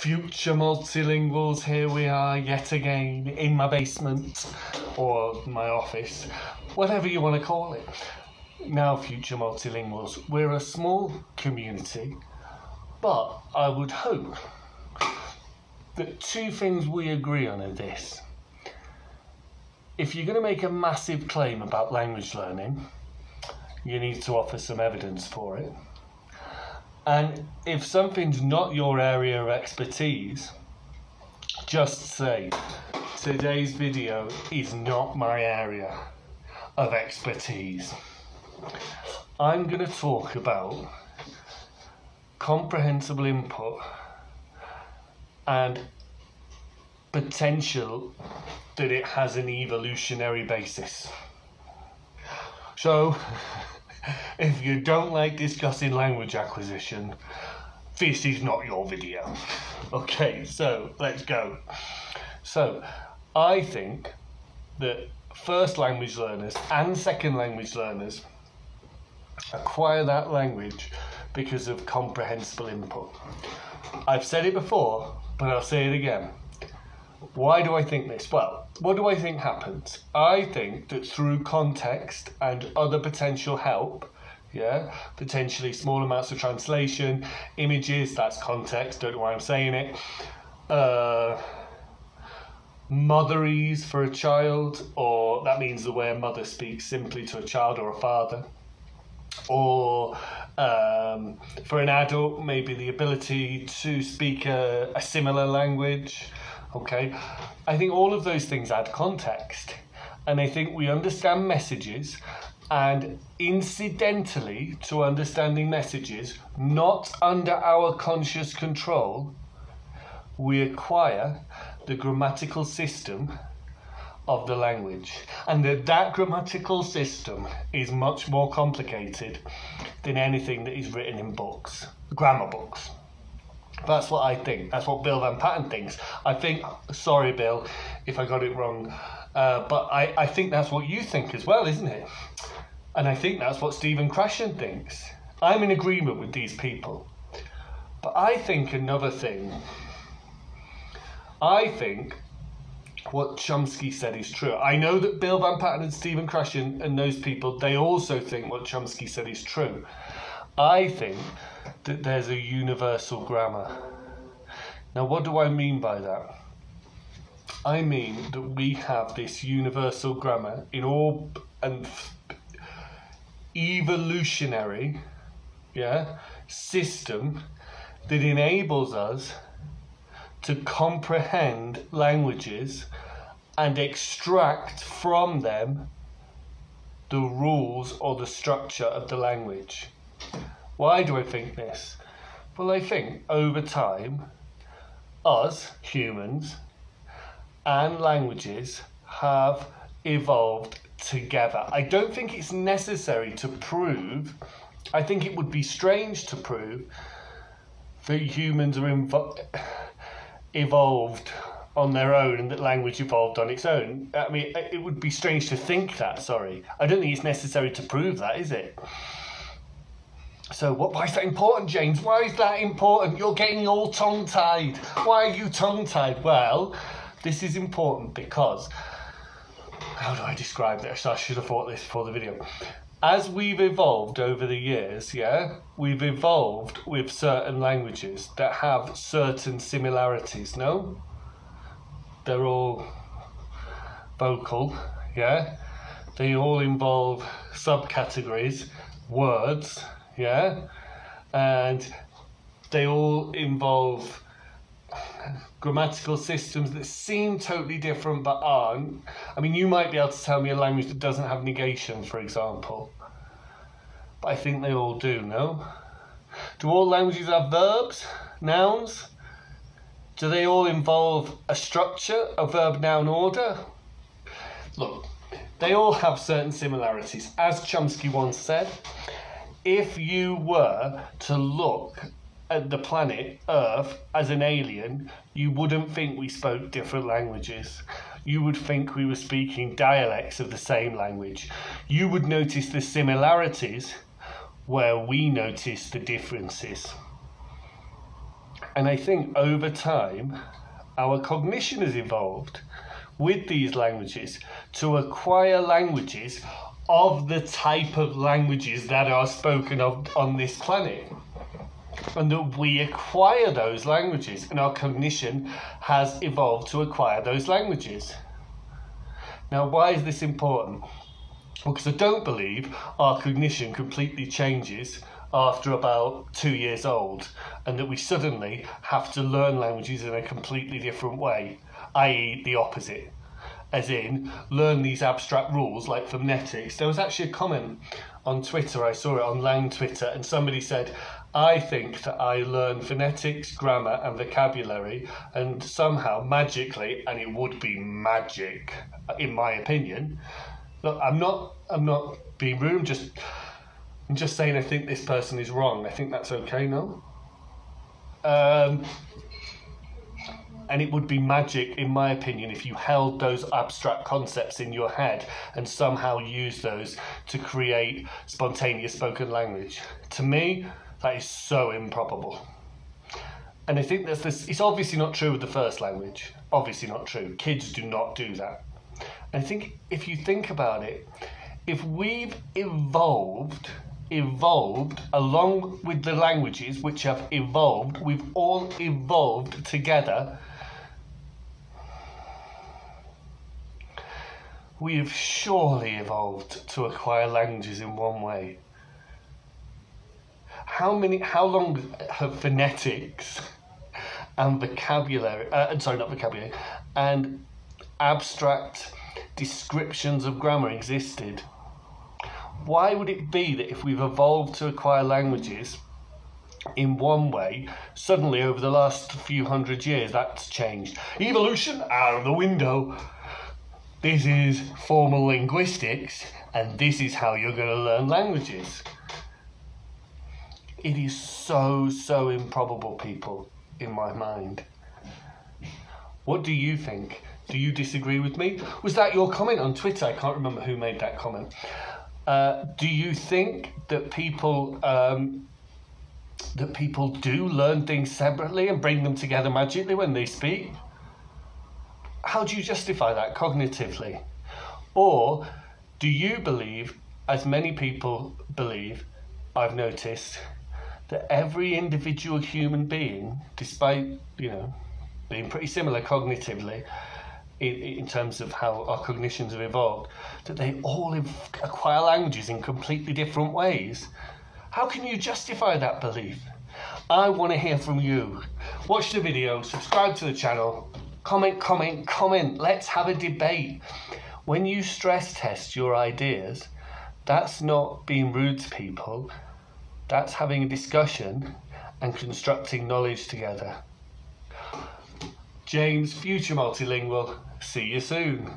future multilinguals, here we are yet again in my basement or my office, whatever you want to call it. Now, future multilinguals, we're a small community, but I would hope that two things we agree on are this. If you're going to make a massive claim about language learning, you need to offer some evidence for it. And if something's not your area of expertise, just say, today's video is not my area of expertise. I'm going to talk about comprehensible input and potential that it has an evolutionary basis. So, if you don't like discussing language acquisition, this is not your video. Okay, so let's go. So, I think that first language learners and second language learners acquire that language because of comprehensible input. I've said it before, but I'll say it again. Why do I think this? Well, what do I think happens? I think that through context and other potential help, yeah, potentially small amounts of translation, images, that's context, don't know why I'm saying it, uh, motherese for a child, or that means the way a mother speaks simply to a child or a father, or um, for an adult, maybe the ability to speak a, a similar language. Okay, I think all of those things add context, and I think we understand messages, and incidentally to understanding messages, not under our conscious control, we acquire the grammatical system of the language, and that that grammatical system is much more complicated than anything that is written in books, grammar books. That's what I think. That's what Bill VanPatten thinks. I think, sorry, Bill, if I got it wrong, uh, but I, I think that's what you think as well, isn't it? And I think that's what Stephen Krashen thinks. I'm in agreement with these people. But I think another thing, I think what Chomsky said is true. I know that Bill VanPatten and Stephen Krashen and those people, they also think what Chomsky said is true. I think that there's a universal grammar. Now, what do I mean by that? I mean that we have this universal grammar in all and evolutionary, yeah, system that enables us to comprehend languages and extract from them the rules or the structure of the language. Why do I think this? Well, I think over time, us humans and languages have evolved together. I don't think it's necessary to prove, I think it would be strange to prove that humans are invo- evolved on their own and that language evolved on its own. I mean, it would be strange to think that, sorry. I don't think it's necessary to prove that, is it? So what, why is that important, James? Why is that important? You're getting all tongue-tied. Why are you tongue-tied? Well, this is important because, how do I describe this? I should have thought this before the video. As we've evolved over the years, yeah, we've evolved with certain languages that have certain similarities, no? They're all vocal, yeah? They all involve subcategories, words, yeah, and they all involve grammatical systems that seem totally different but aren't. I mean, you might be able to tell me a language that doesn't have negation, for example, but I think they all do, no? Do all languages have verbs, nouns? Do they all involve a structure, a verb noun order? Look, they all have certain similarities. As Chomsky once said, if you were to look at the planet Earth as an alien, you wouldn't think we spoke different languages. You would think we were speaking dialects of the same language. You would notice the similarities where we notice the differences. And I think over time, our cognition has evolved with these languages to acquire languages of the type of languages that are spoken of on this planet. And that we acquire those languages, and our cognition has evolved to acquire those languages. Now, why is this important? Because I don't believe our cognition completely changes after about two years old, and that we suddenly have to learn languages in a completely different way, i.e., the opposite as in learn these abstract rules like phonetics. There was actually a comment on Twitter, I saw it on Lang Twitter, and somebody said, I think that I learn phonetics, grammar, and vocabulary, and somehow magically, and it would be magic, in my opinion. Look, I'm not, I'm not being rude. Just, I'm just saying I think this person is wrong. I think that's okay, no. Um, and it would be magic, in my opinion, if you held those abstract concepts in your head and somehow used those to create spontaneous spoken language. To me, that is so improbable. And I think that's this, it's obviously not true with the first language. Obviously not true. Kids do not do that. And I think if you think about it, if we've evolved evolved along with the languages which have evolved, we've all evolved together We have surely evolved to acquire languages in one way. How many? How long have phonetics and vocabulary? Uh, sorry, not vocabulary, and abstract descriptions of grammar existed? Why would it be that if we've evolved to acquire languages in one way, suddenly over the last few hundred years that's changed? Evolution out of the window. This is formal linguistics, and this is how you're going to learn languages. It is so, so improbable, people, in my mind. What do you think? Do you disagree with me? Was that your comment on Twitter? I can't remember who made that comment. Uh, do you think that people um, that people do learn things separately and bring them together magically when they speak? How do you justify that cognitively? Or do you believe, as many people believe, I've noticed, that every individual human being, despite, you know, being pretty similar cognitively, in, in terms of how our cognitions have evolved, that they all acquire languages in completely different ways. How can you justify that belief? I want to hear from you. Watch the video, subscribe to the channel, Comment, comment, comment. Let's have a debate. When you stress test your ideas, that's not being rude to people, that's having a discussion and constructing knowledge together. James, future multilingual. See you soon.